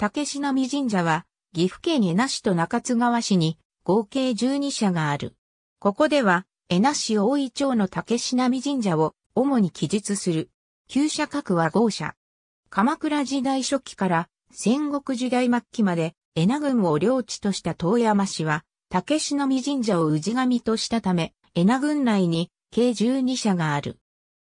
竹志並神社は、岐阜県江那市と中津川市に合計12社がある。ここでは、江那市大井町の竹志並神社を主に記述する。旧社格は豪社。鎌倉時代初期から戦国時代末期まで江那郡を領地とした遠山市は竹志並神社を氏神としたため江那郡内に計12社がある。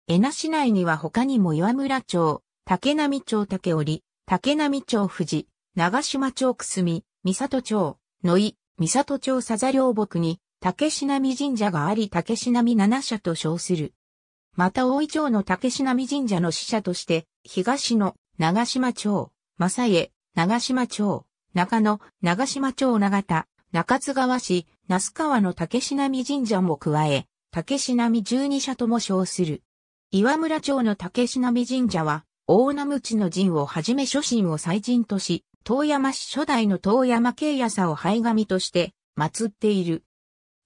江那市内には他にも岩村町、竹並町竹織、竹並町富士、長島町くすみ、三里町、野井、三里町佐座両木に、竹志並神社があり竹志並七社と称する。また大井町の竹志並神社の使者として、東の長島町、正江、長島町、中野、長島町長田、中津川市、那須川の竹志並神社も加え、竹志並十二社とも称する。岩村町の竹志並神社は、大名地の陣をはじめ諸神を祭神とし、遠山市初代の遠山慶也さを灰神として祀っている。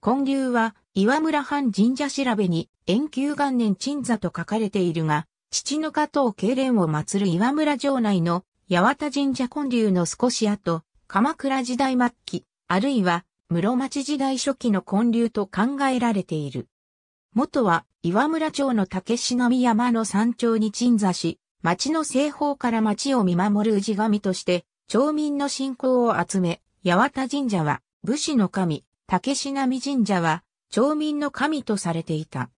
建立は岩村藩神社調べに延久元年鎮座と書かれているが、父の加藤慶蓮を祀る岩村城内の八幡神社建立の少し後、鎌倉時代末期、あるいは室町時代初期の建立と考えられている。元は岩村町の竹志並山の山頂に鎮座し、町の西方から町を見守る氏神として、町民の信仰を集め、八幡神社は武士の神、竹志並神社は町民の神とされていた。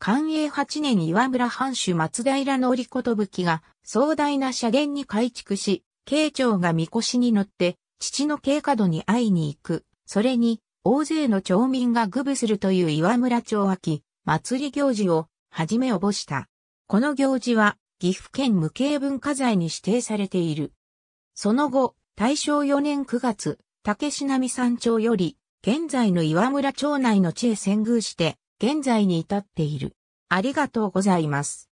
寛永八年岩村藩主松平の織ことぶきが壮大な社殿に改築し、慶長が神輿に乗って父の慶門に会いに行く。それに大勢の町民が具舞するという岩村町秋祭り行事をはじめおぼした。この行事は岐阜県無形文化財に指定されている。その後、大正4年9月、竹志並山町より、現在の岩村町内の地へ遷宮して、現在に至っている。ありがとうございます。